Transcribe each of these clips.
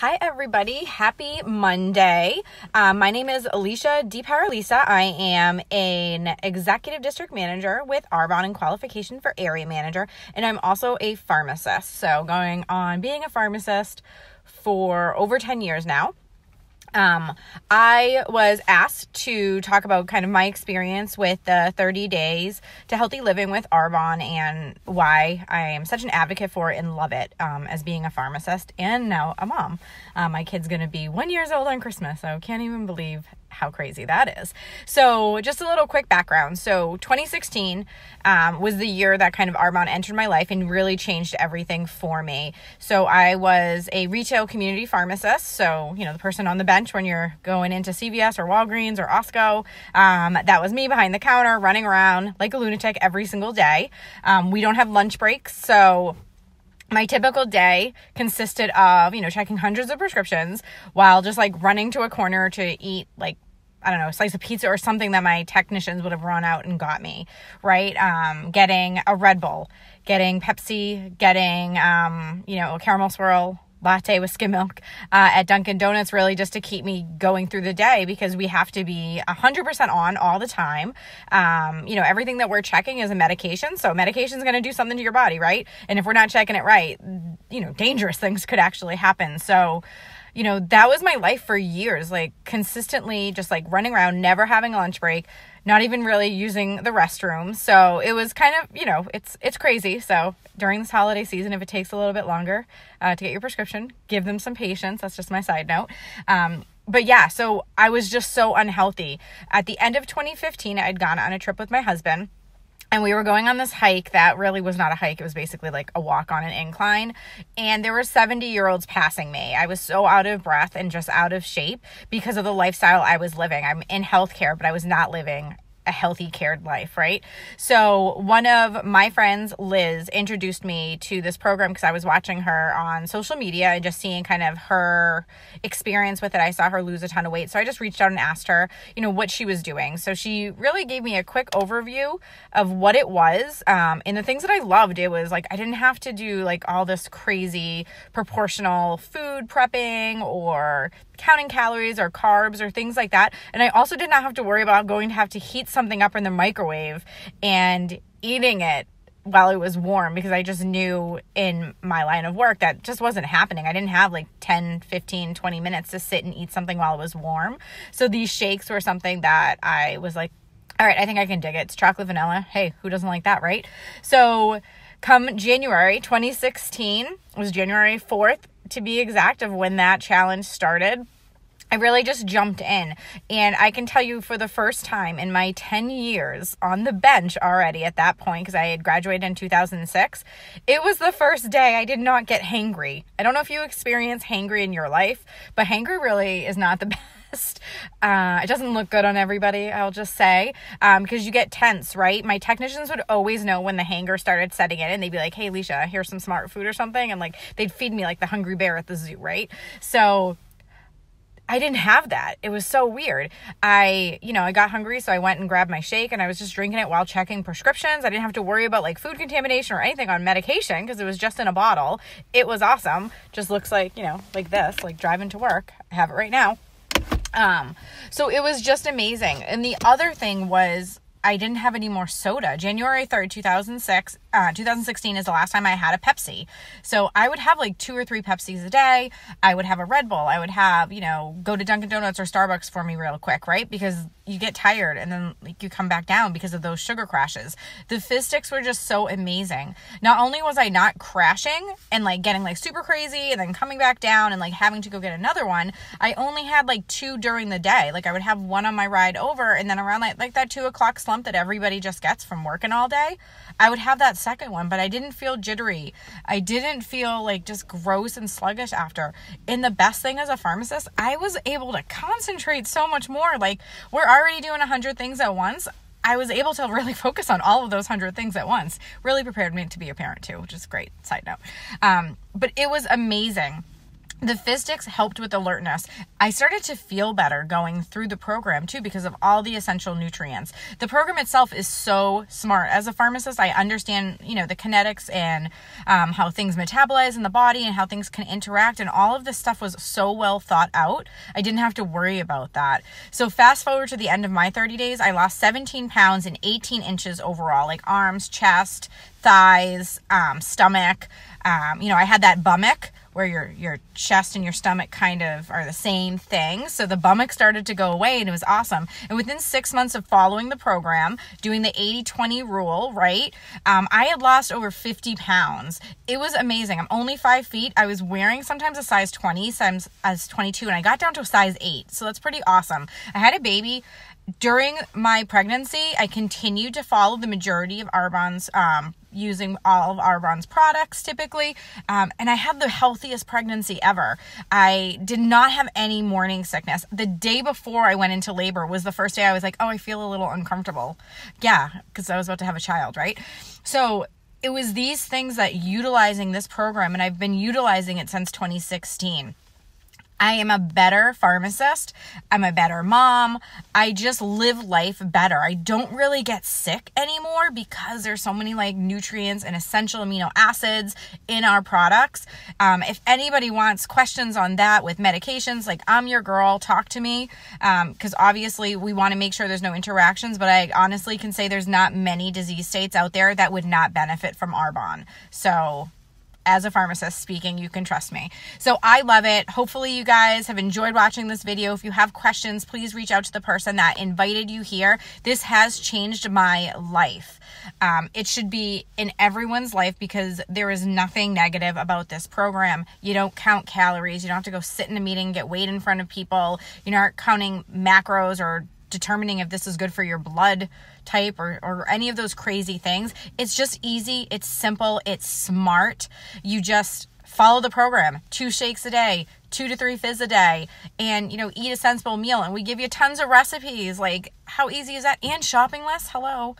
Hi, everybody. Happy Monday. Um, my name is Alicia DePowerlisa. I am an executive district manager with Arbonne and qualification for area manager, and I'm also a pharmacist. So, going on being a pharmacist for over 10 years now. Um, I was asked to talk about kind of my experience with the 30 days to healthy living with Arbonne and why I am such an advocate for it and love it um, as being a pharmacist and now a mom. Um, my kid's going to be one years old on Christmas, so can't even believe how crazy that is. So, just a little quick background. So, 2016 um, was the year that kind of Arbonne entered my life and really changed everything for me. So, I was a retail community pharmacist. So, you know, the person on the bench when you're going into CVS or Walgreens or Osco. Um, that was me behind the counter running around like a lunatic every single day. Um, we don't have lunch breaks. So, my typical day consisted of, you know, checking hundreds of prescriptions while just like running to a corner to eat like I don't know, a slice of pizza or something that my technicians would have run out and got me, right? Um, getting a Red Bull, getting Pepsi, getting, um, you know, a caramel swirl latte with skim milk uh, at Dunkin' Donuts, really just to keep me going through the day because we have to be 100% on all the time. Um, you know, everything that we're checking is a medication. So, medication is going to do something to your body, right? And if we're not checking it right, you know, dangerous things could actually happen. So, you know, that was my life for years, like consistently just like running around, never having a lunch break, not even really using the restroom. So it was kind of, you know, it's it's crazy. So during this holiday season, if it takes a little bit longer uh, to get your prescription, give them some patience. That's just my side note. Um, but yeah, so I was just so unhealthy. At the end of 2015, I had gone on a trip with my husband and we were going on this hike that really was not a hike. It was basically like a walk on an incline. And there were 70 year olds passing me. I was so out of breath and just out of shape because of the lifestyle i was living. I'm in healthcare but i was not living a healthy cared life, right? So, one of my friends, Liz, introduced me to this program because I was watching her on social media and just seeing kind of her experience with it. I saw her lose a ton of weight. So, I just reached out and asked her, you know, what she was doing. So, she really gave me a quick overview of what it was. Um, and the things that I loved, it was like I didn't have to do like all this crazy proportional food prepping or counting calories or carbs or things like that. And I also did not have to worry about going to have to heat something up in the microwave and eating it while it was warm because I just knew in my line of work that just wasn't happening. I didn't have like 10, 15, 20 minutes to sit and eat something while it was warm. So these shakes were something that I was like, all right, I think I can dig it. It's chocolate vanilla. Hey, who doesn't like that, right? So come January 2016, it was January 4th, to be exact, of when that challenge started. I really just jumped in. And I can tell you for the first time in my 10 years on the bench already at that point, because I had graduated in 2006, it was the first day I did not get hangry. I don't know if you experience hangry in your life, but hangry really is not the best. Uh, it doesn't look good on everybody, I'll just say, um, because you get tense, right? My technicians would always know when the hanger started setting in, and they'd be like, "Hey, Alicia, here's some smart food or something," and like they'd feed me like the hungry bear at the zoo, right? So I didn't have that. It was so weird. I, you know, I got hungry, so I went and grabbed my shake and I was just drinking it while checking prescriptions. I didn't have to worry about like food contamination or anything on medication because it was just in a bottle. It was awesome. Just looks like, you know, like this, like driving to work. I have it right now. Um, so it was just amazing. And the other thing was I didn't have any more soda. January 3rd, 2006, uh, 2016 is the last time I had a Pepsi. So I would have like two or three Pepsis a day. I would have a Red Bull. I would have, you know, go to Dunkin' Donuts or Starbucks for me real quick, right? Because you get tired and then like you come back down because of those sugar crashes. The fizz sticks were just so amazing. Not only was I not crashing and like getting like super crazy and then coming back down and like having to go get another one, I only had like two during the day. Like I would have one on my ride over and then around like, like that two o'clock slump that everybody just gets from working all day, I would have that second one, but I didn't feel jittery. I didn't feel like just gross and sluggish after. And the best thing as a pharmacist, I was able to concentrate so much more. Like we're already doing a hundred things at once. I was able to really focus on all of those hundred things at once. Really prepared me to be a parent too, which is great. Side note. Um, but it was amazing the fizz sticks helped with alertness. I started to feel better going through the program too because of all the essential nutrients. The program itself is so smart. As a pharmacist, I understand, you know, the kinetics and um, how things metabolize in the body and how things can interact. And all of this stuff was so well thought out. I didn't have to worry about that. So fast forward to the end of my 30 days, I lost 17 pounds and 18 inches overall, like arms, chest, thighs, um, stomach. Um, you know, I had that bummick where your your chest and your stomach kind of are the same thing. So the bummick started to go away and it was awesome. And within six months of following the program, doing the 80-20 rule, right? Um, I had lost over 50 pounds. It was amazing. I'm only five feet. I was wearing sometimes a size 20, sometimes as 22, and I got down to a size 8. So that's pretty awesome. I had a baby during my pregnancy, I continued to follow the majority of Arbonne's um, using all of Arbonne's products typically. Um, and I had the healthiest pregnancy ever. I did not have any morning sickness. The day before I went into labor was the first day I was like, oh, I feel a little uncomfortable. Yeah, because I was about to have a child, right? So it was these things that utilizing this program, and I've been utilizing it since 2016 I am a better pharmacist. I'm a better mom. I just live life better. I don't really get sick anymore because there's so many like nutrients and essential amino acids in our products. Um, if anybody wants questions on that with medications, like I'm your girl, talk to me. Because um, obviously we want to make sure there's no interactions, but I honestly can say there's not many disease states out there that would not benefit from Arbonne. So as a pharmacist speaking, you can trust me. So I love it. Hopefully, you guys have enjoyed watching this video. If you have questions, please reach out to the person that invited you here. This has changed my life. Um, it should be in everyone's life because there is nothing negative about this program. You don't count calories. You don't have to go sit in a meeting, get weighed in front of people. You're not counting macros or determining if this is good for your blood type or, or any of those crazy things. It's just easy, it's simple, it's smart. You just follow the program two shakes a day two to three fizz a day and you know eat a sensible meal and we give you tons of recipes like how easy is that and shopping lists hello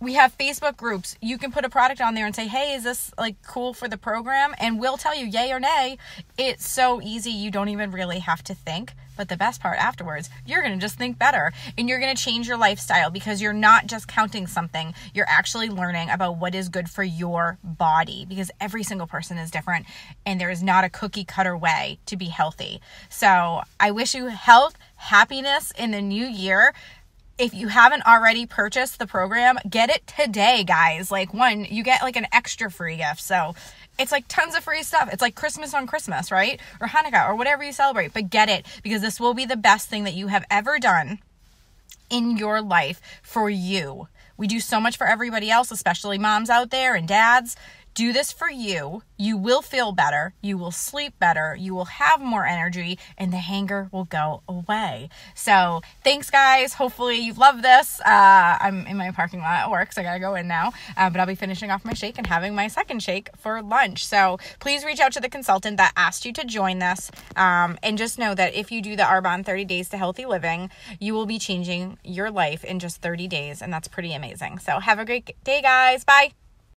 we have Facebook groups. You can put a product on there and say, "Hey, is this like cool for the program?" And we'll tell you yay or nay. It's so easy, you don't even really have to think. But the best part afterwards, you're going to just think better and you're going to change your lifestyle because you're not just counting something. You're actually learning about what is good for your body because every single person is different and there is not a cookie cutter way to be healthy. So, I wish you health, happiness in the new year if you haven't already purchased the program, get it today, guys. Like, one, you get like an extra free gift. So it's like tons of free stuff. It's like Christmas on Christmas, right? Or Hanukkah or whatever you celebrate. But get it because this will be the best thing that you have ever done in your life for you. We do so much for everybody else, especially moms out there and dads do this for you. You will feel better. You will sleep better. You will have more energy and the hanger will go away. So, thanks, guys. Hopefully, you love this. Uh, I'm in my parking lot at work, so I gotta go in now. Uh, but I'll be finishing off my shake and having my second shake for lunch. So, please reach out to the consultant that asked you to join this. Um, and just know that if you do the Arbonne 30 Days to Healthy Living, you will be changing your life in just 30 days. And that's pretty amazing. So, have a great day, guys. Bye.